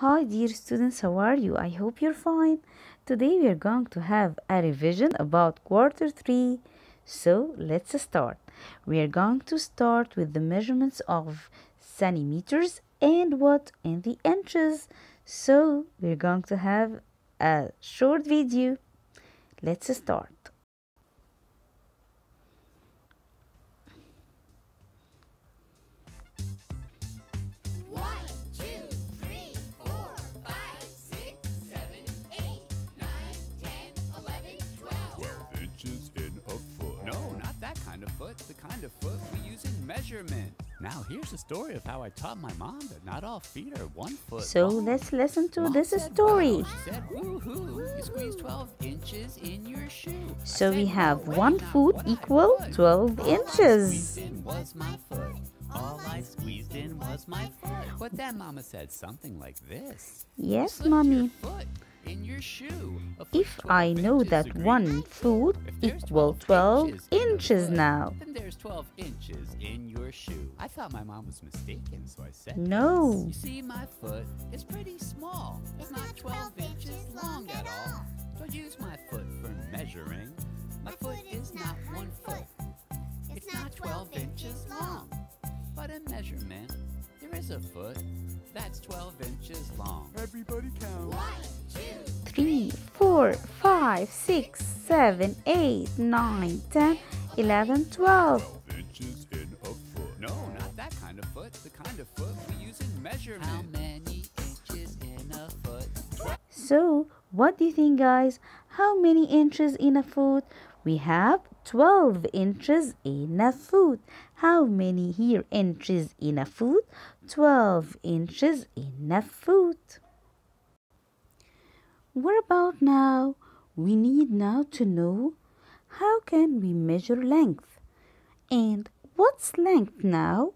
Hi dear students, how are you? I hope you're fine. Today we are going to have a revision about quarter 3. So let's start. We are going to start with the measurements of centimeters and what in the inches. So we're going to have a short video. Let's start. Kind of foot we use in measurement. Now, here's the story of how I taught my mom that not all feet are one foot. So long. let's listen to Mom this story. Said, you squeeze 12 inches in your shoe. So we have "No, one foot equal could." 12 All inches. squeezed in was my foot. All I squeezed in was my foot. But then Mama said something like this. Yes, mommy. Your foot in your shoe. If I know that one foot If there's equal 12 inches now. Then there's 12 inches in your shoe. I thought my mom was mistaken, so I said, No. You see, my foot is pretty small. It's not 12 inches long at all. Don't use my foot for measuring. My foot is not one foot. It's not 12 inches long. But in measurement, there is a foot that's 12 inches long. Everybody count. One, two, Three, four, five, six, seven, eight, nine, ten, eleven, twelve. 12 inches in a foot. No, not that kind of foot. The kind of foot we use in measurement. How many inches in a foot? So, what do you think, guys? How many inches in a foot? We have 12 inches in a foot. How many here inches in a foot? 12 inches in a foot. What about now? We need now to know how can we measure length? And what's length now?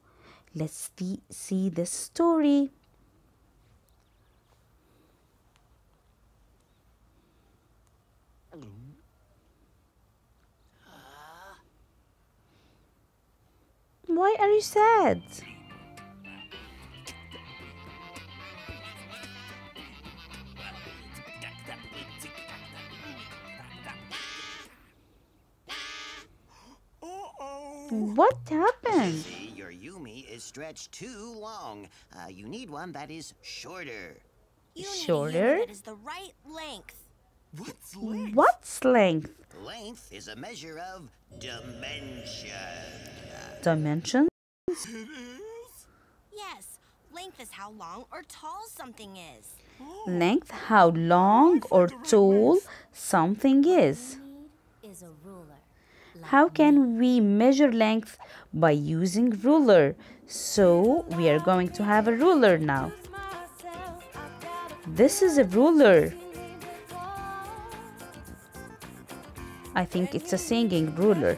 Let's see, see the story. Why are you sad? What happened? See, your Yumi is stretched too long. Uh, you need one that is shorter. You Shorter? unit that is the right length. What's What's length? Length is a measure of dimension. Dimension? Yes, length is how long or tall something is. Length, how long or tall something is. Is a ruler. How can we measure length? By using ruler. So we are going to have a ruler now. This is a ruler. I think it's a singing ruler.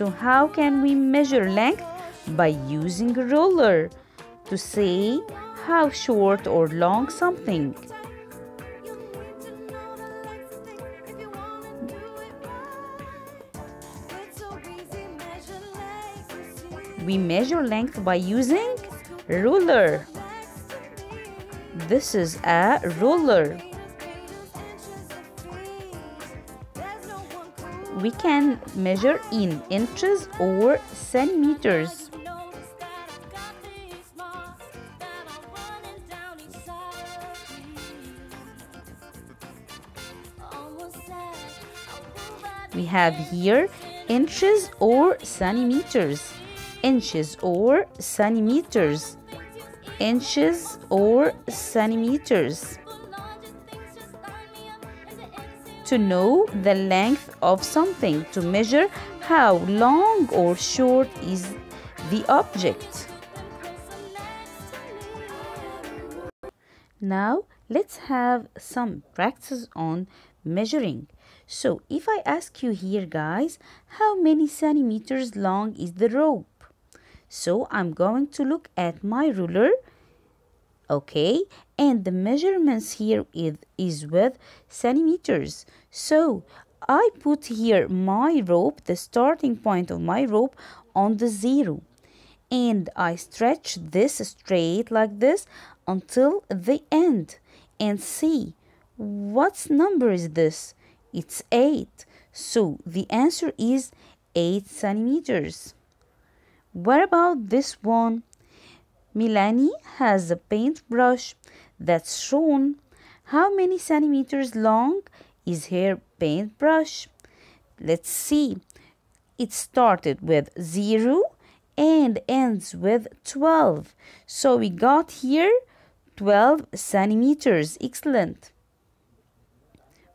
So how can we measure length? By using a ruler to say how short or long something. We measure length by using ruler. This is a ruler. We can measure in inches or centimeters. We have here inches or centimeters. Inches or centimeters. Inches or centimeters. To know the length of something, to measure how long or short is the object. Now let's have some practice on measuring. So if I ask you here guys, how many centimeters long is the rope? So I'm going to look at my ruler. Okay, and the measurements here is, is with centimeters. So I put here my rope, the starting point of my rope on the zero. and I stretch this straight like this until the end and see what number is this? It's 8. So the answer is 8 centimeters. What about this one? Milani has a paintbrush that's shown. How many centimeters long is her paintbrush? Let's see. It started with 0 and ends with 12. So we got here 12 centimeters. Excellent.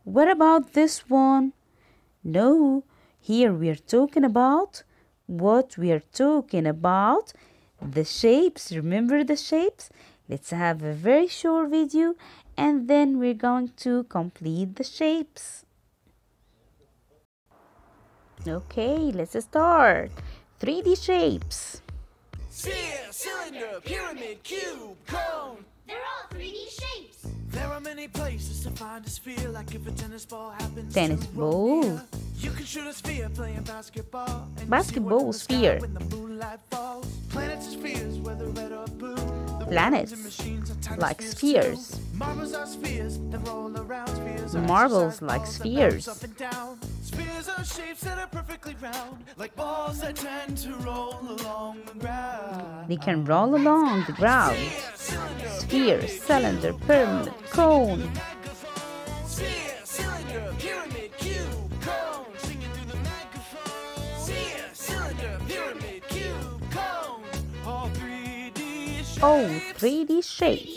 What about this one? No, here we are talking about what we are talking about the shapes. Remember the shapes? Let's have a very short video and then we're going to complete the shapes. Okay, let's start. 3D shapes. Sphere, cylinder, pyramid, cube, cone. They're all 3D shapes. There are many places to find a sphere, like if a tennis ball happens. Tennis ball. You can shoot a sphere playing basketball. And you see Basketball what's in the sky sphere. When the moonlight falls. Planets are spheres, whether red or blue. Planets, worlds and machines are tiny like spheres. Marbles are spheres that roll around. Spheres are Marbles exercise like balls that bounce spheres. Up. Spheres are shapes that are perfectly round, like balls that tend to roll along the ground. They can roll along the ground. Sphere, cylinder, pyramid, cone. 3D. Oh, 3D shapes.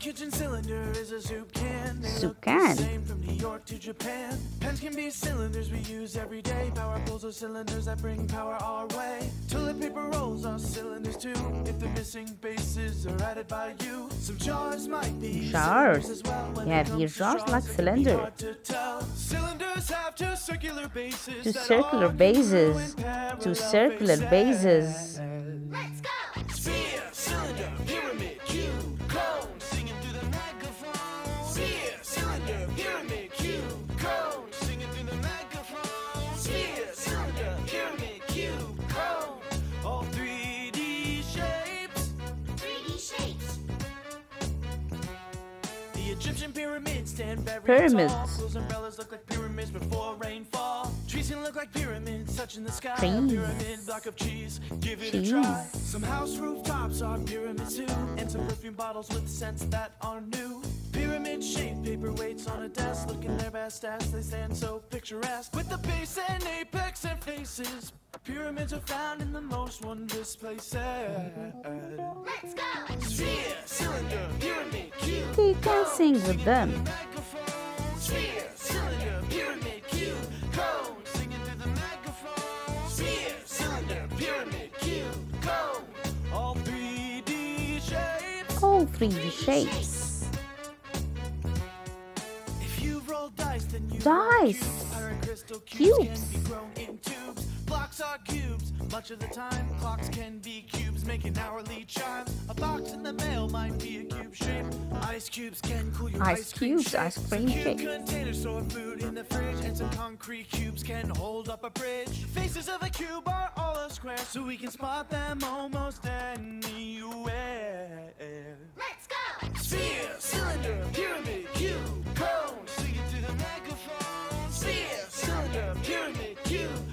Kitchen cylinder is a soup can. They Soup look the can. Same from New York to Japan. Pens can be cylinders we use every day. Power poles are cylinders that bring power our way. Toilet paper rolls are cylinders too. If the missing bases are added by you, some jars might be Jars. cylinders as well. When Yeah, it these jars straws, like it cylinder. hard to tell. Cylinders have two circular bases. Two that circular bases. Two circular bases. Let's go. Block of cheese, give it a try. Some house rooftops are pyramids too, and some perfume bottles with scents that are new. Pyramid shaped paperweights on a desk, looking their best as they stand so picturesque. With the base and apex and faces, pyramids are found in the most wondrous places. Let's go. Sphere, cylinder, pyramid, cube. You can sing with them. 3D shapes. Dice! Cubes! Blocks are cubes. Much of the time, clocks can be cubes, making hourly chimes. A box in the mail might be a cube shape. Ice cubes can cool your ice, ice cubes, ice cream some cube store food in the fridge, and some concrete cubes can hold up a bridge. Faces of a cube are square, so we can spot them almost anywhere. Let's go. Sphere, cylinder, pyramid, cube, cone, singing through the microphone. Sphere, cylinder, pyramid, cube,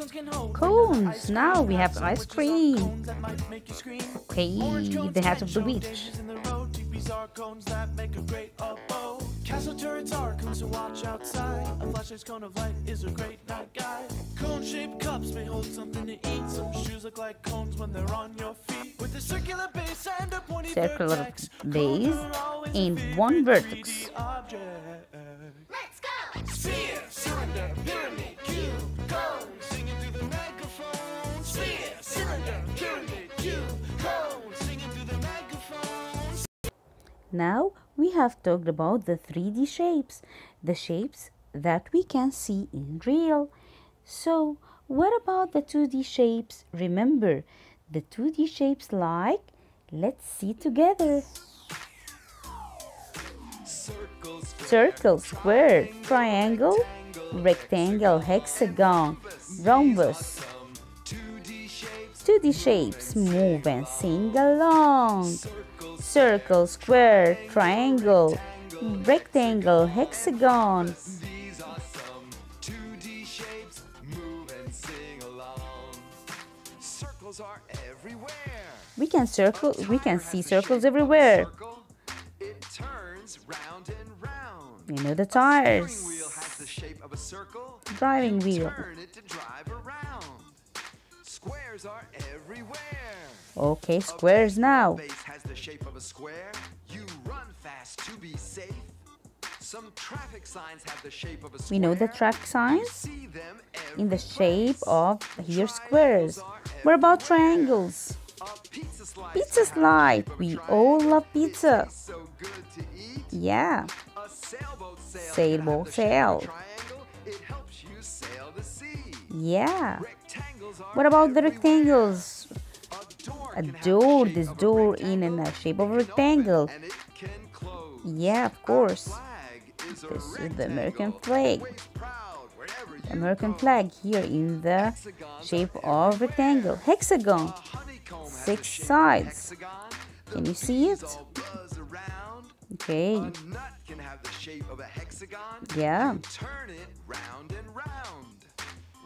cones can hold Cones. regular ice Now we have ice cream. cones that might make you scream. Okay, the hat of the witch. dangers in the road. Teepees are cones that make a great abode. Castle turrets are cones to watch outside. A flashlight's cone of light is a great night guide. Cone-shaped cups may hold something to eat. Some shoes look like cones when they're on your feet. With a circular base and a pointy Circular vertex, base cones are always a and one vertex. Now we have talked about the 3D shapes, the shapes that we can see in real. So, what about the 2D shapes? Remember, the 2D shapes like? Let's see together. Circle, square, triangle, rectangle, hexagon, rhombus. 2D shapes move and sing along. Circle, square, triangle, rectangle, hexagon. These are some 2D shapes. Move and sing along. Circles are everywhere. We can circle, we can see circles everywhere. Circle, it turns round and round. You know the tires. wheel has the shape of a circle. Driving wheel. Okay, squares now. Base has the shape of a square. You run fast to be safe. Some traffic signs have the shape of a square. We know the traffic signs in the shape of here squares. are What about triangles? Pizza slice Pizza can have the slide. shape of a We all love pizza. so good to eat. Yeah. A sailboat sail. Sailboat can have the shape of a sail. It helps you sail the sea. Yeah. What about the rectangles? A door, A can have the door, shape this door in a shape of a It can open rectangle. and it can close. Yeah, of course. flag is a This is the American flag. Wave proud wherever you American flag here in the shape of rectangle. Hexagon. A honeycomb has Six the shape of a sides. Can you see it? all buzz around. Okay. A nut can have the shape of a hexagon. Yeah.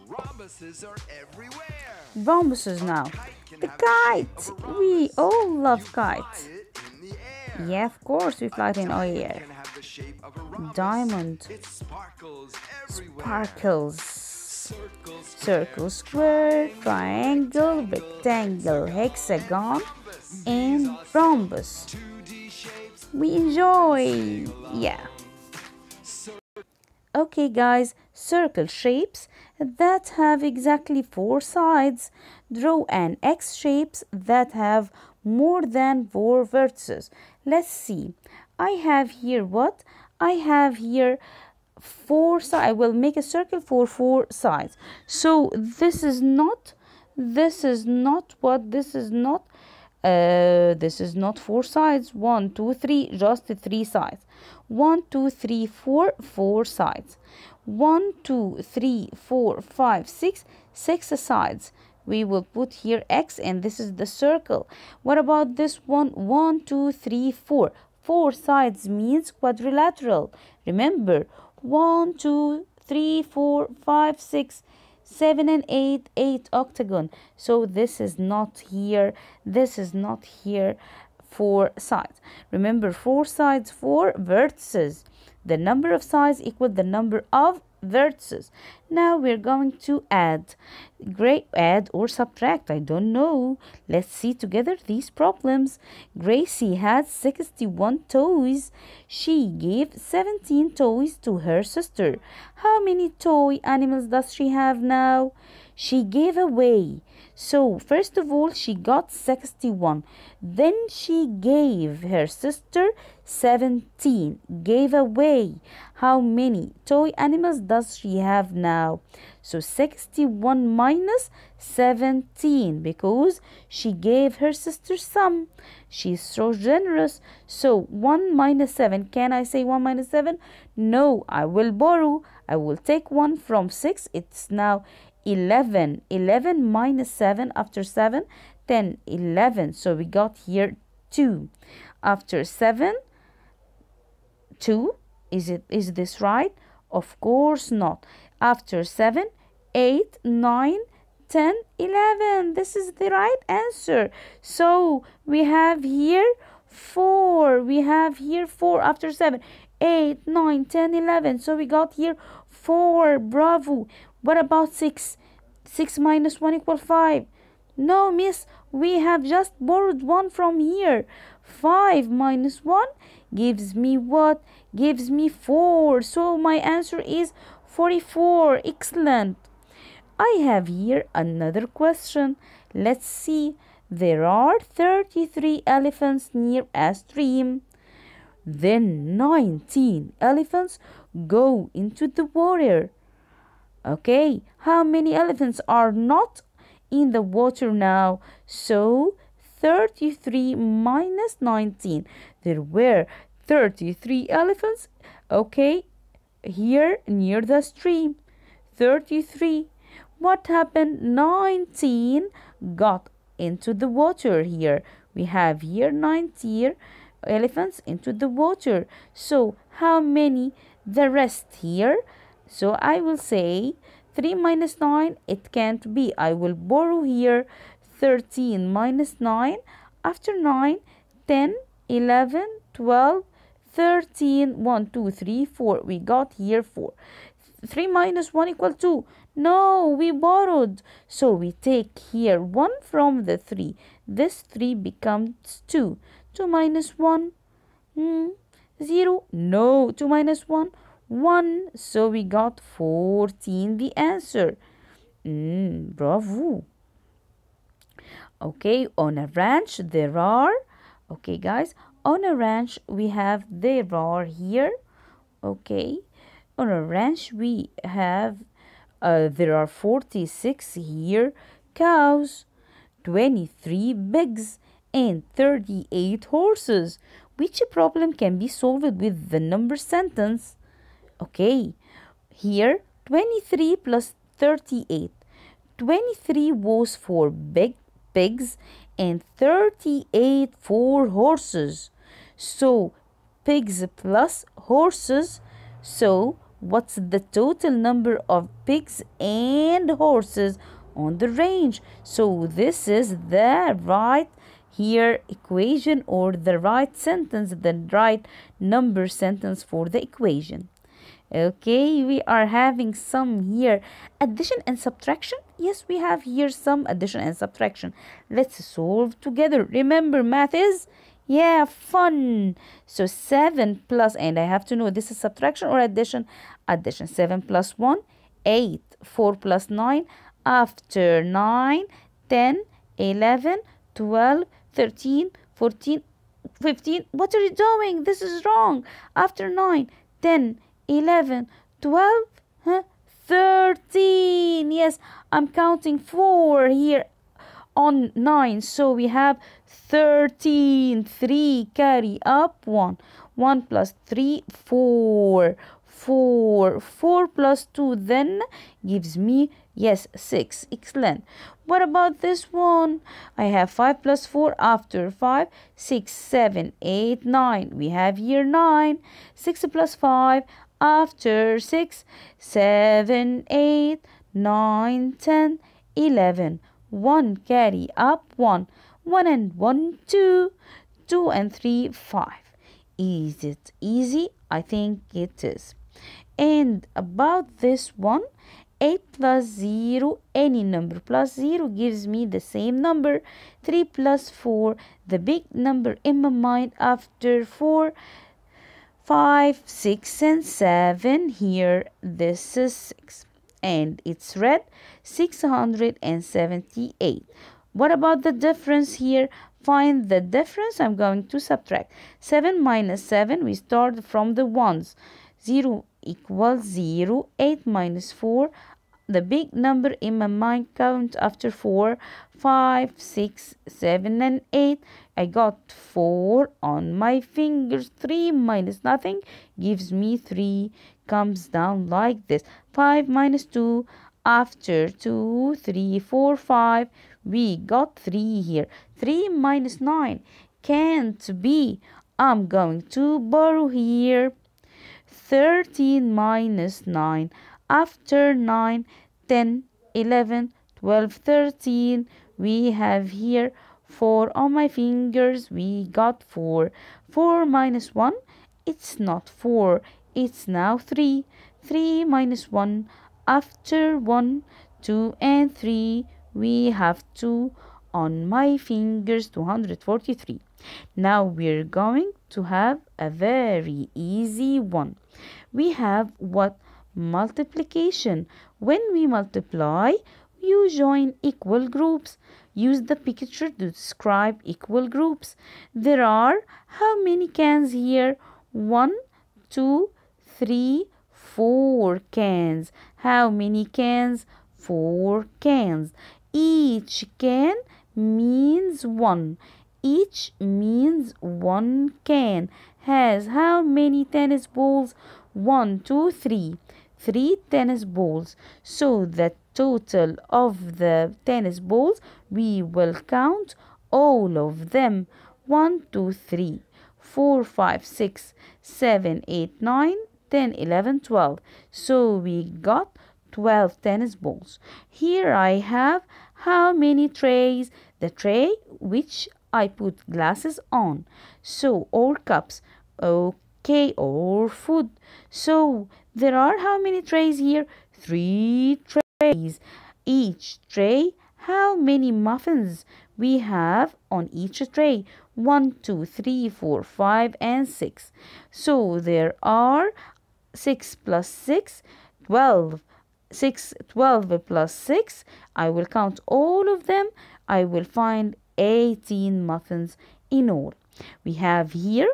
Rhombuses are everywhere. Rhombuses now. The kite. shape of a We all love kites. it in the air. Yeah, of course we fly it in Diamond air. can have the shape of a rhombus. Diamond. It sparkles everywhere. Sparkles. Circle, Circle, square, triangle, rectangle, hexagon, and rhombus. We enjoy. Yeah. Okay, guys, circle shapes that have exactly four sides. Draw an X shapes that have more than four vertices. Let's see. I have here what? I have here four sides. I will make a circle for four sides. So this is not, this is not what, this is not, uh, this is not four sides. One, two, three, just three sides. One, two, three, four, four sides. One, two, three, four, five, six, six sides. We will put here X and this is the circle. What about this one? One, two, three, four. Four sides means quadrilateral. Remember, one, two, three, four, five, six, seven and eight, eight octagon. So this is not here. This is not here. Four sides. Remember, four sides, four vertices. The number of sides equal the number of vertices. Now we're going to add. Great, add or subtract. I don't know. Let's see together these problems. Gracie had 61 toys. She gave 17 toys to her sister. How many toy animals does she have now? She gave away. So, first of all, she got 61. Then she gave her sister 17. Gave away. How many toy animals does she have now? So, 61 minus 17 because she gave her sister some. She's so generous. So, 1 minus 7. Can I say 1 minus 7? No, I will borrow. I will take 1 from 6. It's now 11 11 minus 7 after 7 10 11 so we got here 2 after 7 2 is it is this right? Of course not. After 7 8 9 10 11 this is the right answer. So we have here 4 we have here 4 after 7 8 9 10 11 so we got here 4 bravo what about 6 6 minus 1 equal 5 no miss we have just borrowed 1 from here 5 minus 1 gives me what gives me 4 so my answer is 44 excellent I have here another question. Let's see. There are 33 elephants near a stream. Then 19 elephants go into the water. Okay, how many elephants are not in the water now. So 33 minus 19. There were 33 elephants, okay, here near the stream. 33. What happened? 19 got into the water here. We have here 19 elephants into the water. So, how many? The rest here. So, I will say 3 minus 9, it can't be. I will borrow here 13 minus 9. After 9, 10, 11, 12, 13, 1, 2, 3, 4. We got here 4. 3 minus 1 equal 2. No, we borrowed. So we take here 1 from the 3. This 3 becomes 2. 2 minus 1, hmm, 0. No, 2 minus 1, 1. So we got 14, the answer. Mm, bravo. Okay, on a ranch there are, okay guys, on a ranch we have there are here, okay, on a ranch we have, uh, there are 46 here cows, 23 pigs, and 38 horses. Which problem can be solved with the number sentence? Okay, here 23 plus 38. 23 was for big pigs and 38 for horses. So pigs plus horses. So what's the total number of pigs and horses on the range? So this is the right here equation or the right sentence, the right number sentence for the equation. Okay, we are having some here addition and subtraction. Yes, we have here some addition and subtraction. Let's solve together. Remember, math is yeah, fun. So 7 plus, and I have to know this is subtraction or addition. Addition 7 plus 1, 8. 4 plus 9, after 9, 10, 11, 12, 13, 14, 15. What are you doing? This is wrong. After 9, 10, 11, 12, huh? 13. Yes, I'm counting 4 here on 9. So we have 13. 3 carry up 1. 1 plus 3, 4. 4. 4 plus 2 then gives me, yes, 6. Excellent. What about this one? I have 5 plus 4 after 5, 6, 7, 8, 9. We have here 9. 6 plus 5 after 6, 7, 8, 9, 10, 11. 1 carry up 1. 1 and 1, 2. 2 and 3, 5. Is it easy? I think it is. And about this one, 8 plus 0, any number plus 0 gives me the same number. 3 plus 4, the big number in my mind after 4. 5, 6, and 7. Here, this is 6. And it's red, 678. What about the difference here? Find the difference. I'm going to subtract. 7 minus 7, we start from the ones. 0 equals 0. 8 minus 4, the big number in my mind count after 4 5 6 7 and 8 i got 4 on my fingers. 3 minus nothing gives me 3 comes down like this. 5 minus 2 after 2 3 4 5 we got 3 here. 3 minus 9 can't be. I'm going to borrow here. 13 minus 9 after 9 10 11 12 13 we have here 4 on my fingers we got 4 4 minus 1 it's not 4 it's now 3 3 minus 1 after 1 2 and 3 we have 2 on my fingers 243 now we're going to have a very easy one. We have what? Multiplication. When we multiply, you join equal groups. Use the picture to describe equal groups. There are how many cans here? One, two, three, four cans. How many cans? Four cans. Each can means one. Each means one can has how many tennis balls? One, two, three. Three tennis balls. So the total of the tennis balls, we will count all of them. One, two, three, four, five, six, seven, eight, nine, ten, eleven, twelve. So we got 12 tennis balls. Here I have how many trays? The tray which I put glasses on. So, or cups. Okay, or food. So, there are how many trays here? Three trays. Each tray, how many muffins we have on each tray? One, two, three, four, five, and six. So, there are 6 plus 6, 12. 6, 12 plus 6. I will count all of them. I will find 18 muffins in all. We have here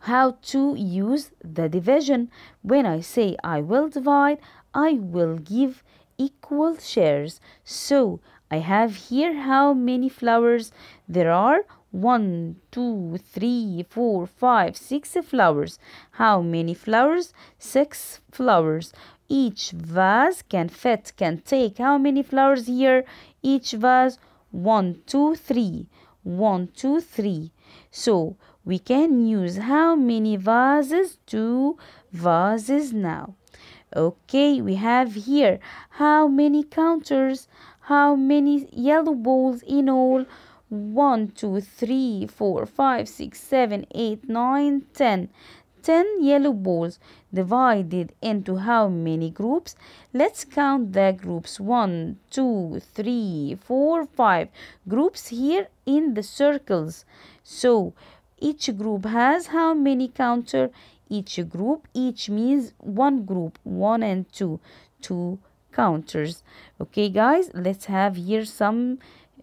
how to use the division. When I say I will divide, I will give equal shares. So I have here how many flowers there are. One, two, three, four, five, six flowers. How many flowers? Six flowers. Each vase can fit, can take how many flowers here? Each vase, one, two, three. One, two, three. So we can use how many vases? Two vases now. Okay, we have here how many counters? How many yellow balls in all? One, two, three, four, five, six, seven, eight, nine, ten. 10 yellow balls divided into how many groups? Let's count the groups. One, two, three, four, five groups here in the circles. So each group has how many counter? Each group, each means one group, one and two, two counters. Okay, guys, let's have here some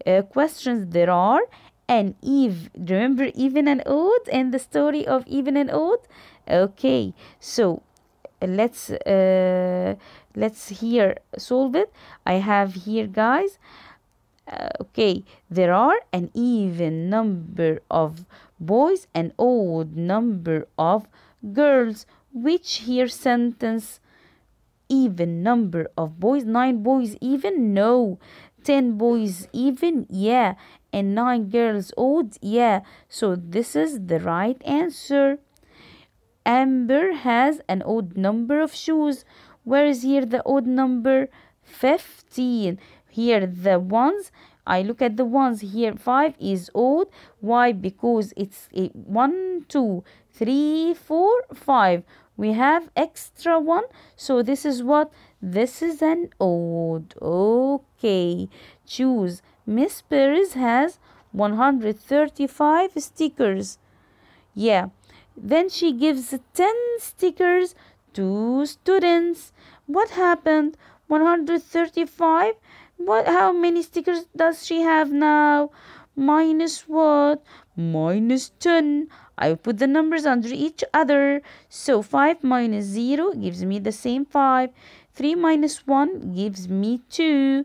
uh, questions. There are and Eve. Remember even and odd and the story of even and odd? Okay, so let's uh, let's here solve it. I have here, guys. Uh, okay, there are an even number of boys and odd number of girls. Which here sentence? Even number of boys. Nine boys even? No. Ten boys even? Yeah. And nine girls odd? Yeah. So this is the right answer. Amber has an odd number of shoes. Where is here the odd number? 15. Here the ones, I look at the ones here. 5 is odd. Why? Because it's a 1, 2, 3, 4, 5. We have extra one. So this is what? This is an odd. Okay. Choose. Miss Perez has 135 stickers. Yeah. Then she gives 10 stickers to students. What happened? 135? What how many stickers does she have now? Minus what? Minus 10. I put the numbers under each other. So 5 minus 0 gives me the same 5. 3 minus 1 gives me 2.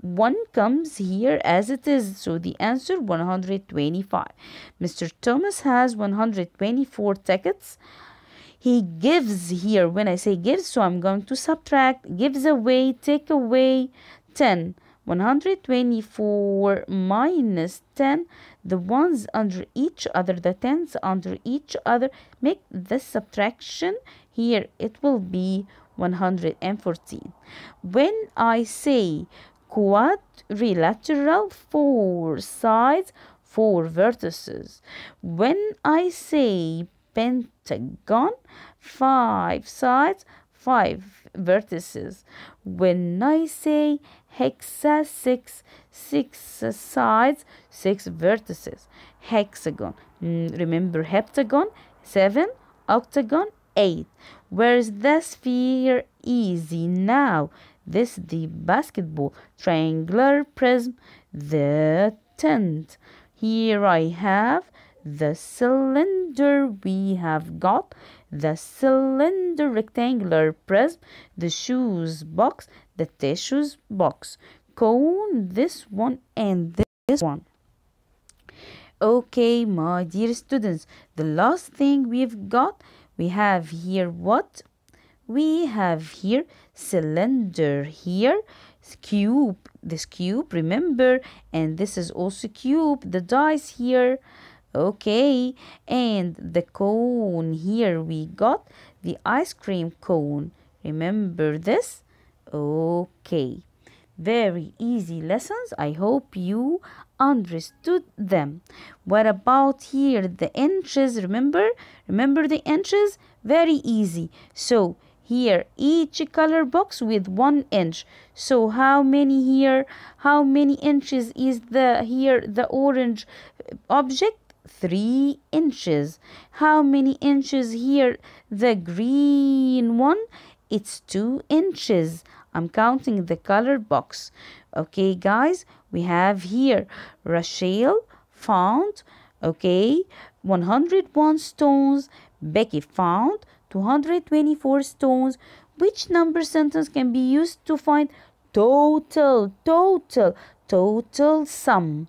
1 comes here as it is. So the answer 125. Mr. Thomas has 124 tickets. He gives here, when I say gives, so I'm going to subtract, gives away, take away 10. 124 minus 10, the ones under each other, the tens under each other, make this subtraction. Here it will be 114. When I say quadrilateral, four sides, four vertices. When I say pentagon, five sides, five vertices. When I say hexa, six, six sides, six vertices. Hexagon, mm, remember heptagon, seven, octagon, eight. Where's the sphere? Easy now. This the basketball, triangular prism, the tent. Here I have the cylinder we have got the cylinder rectangular prism the shoes box the tissues box. Cone this one and this one. Okay my dear students the last thing we've got we have here what? We have here cylinder here. Cube this cube remember? And this is also cube the dice here. Okay and the cone here we got the ice cream cone. Remember this okay. Very easy lessons. I hope you understood them. What about here? The inches remember? Remember the inches? Very easy. So here each color box with one inch. So how many here? How many inches is the here the orange object? Three inches. How many inches here? The green one? It's two inches i'm counting the color box. Okay guys we have here rachel found okay 101 stones. Becky found 224 stones. Which number sentence can be used to find total total total sum?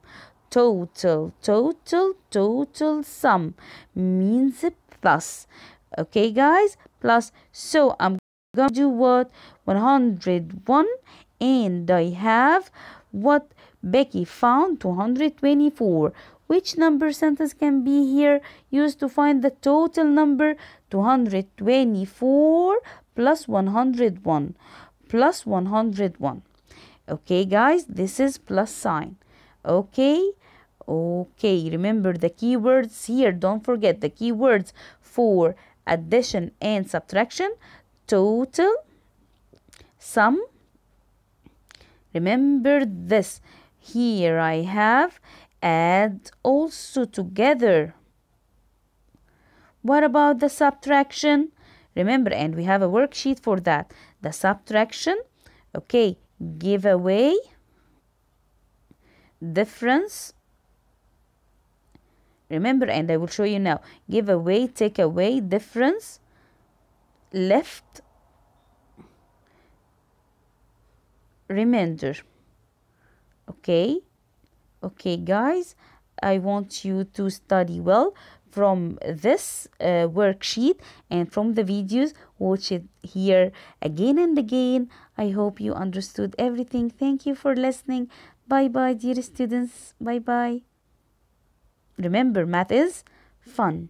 Total total total sum means plus. Okay guys plus. So i'm gonna do what 101 and i have what becky found 224 which number sentence can be here used to find the total number? 224 plus 101 plus 101 okay guys this is plus sign. Okay okay remember the keywords here. Don't forget the keywords for addition and subtraction. Total sum remember this. Here i have add also together. What about the subtraction? Remember and we have a worksheet for that. The subtraction okay give away difference. Remember and i will show you now. Give away take away difference. Left remainder. Okay? Okay guys i want you to study well from this uh, worksheet and from the videos. Watch it here again and again. I hope you understood everything. Thank you for listening. Bye bye dear students. Bye bye remember math is fun